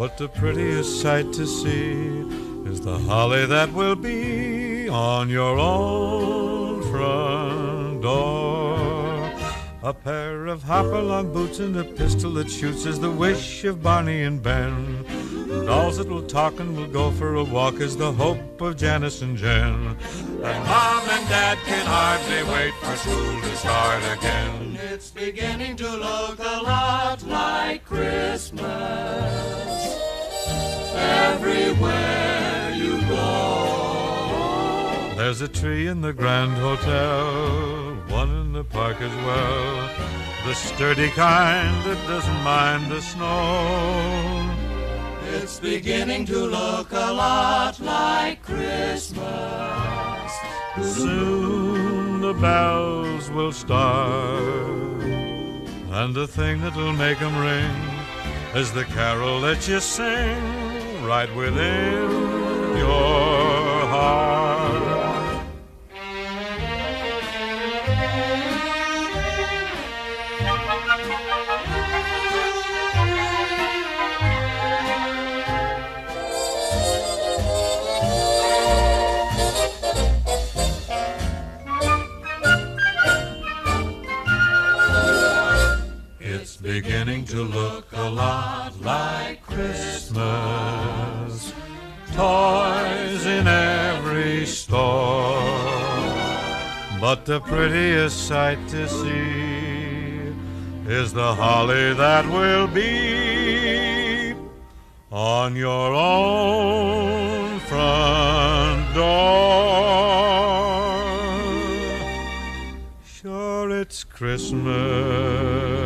But the prettiest sight to see is the holly that will be on your own front door. A pair of hopalong boots and a pistol that shoots is the wish of Barney and Ben. Dolls that will talk and will go for a walk is the hope of Janice and Jen. And Mom and Dad can hardly wait for school to start again. It's beginning to look a lot like Christmas everywhere you go. There's a tree in the Grand Hotel, one in the park as well. The sturdy kind that doesn't mind the snow. It's beginning to look a lot like Christmas. Soon the bells will start, and the thing that'll make 'em ring is the carol that you sing right within your heart. It's beginning to look a lot like Christmas. Toys in every store. But the prettiest sight to see is the holly that will be on your own front door. Sure, it's Christmas